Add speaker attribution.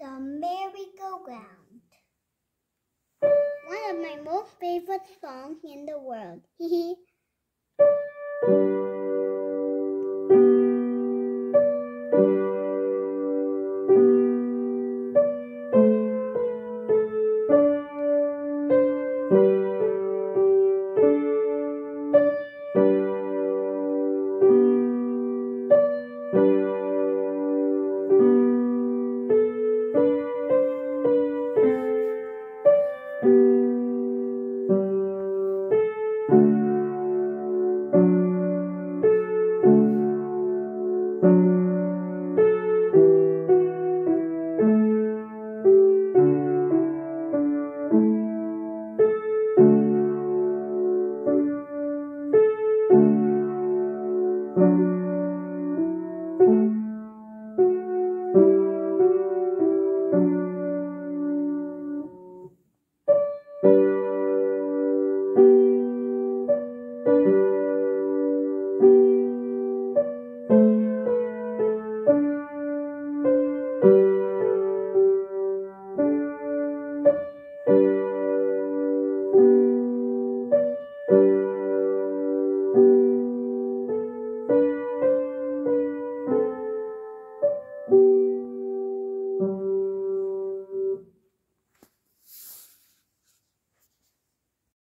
Speaker 1: The merry-go-round. One of my most favorite songs in the world. Hee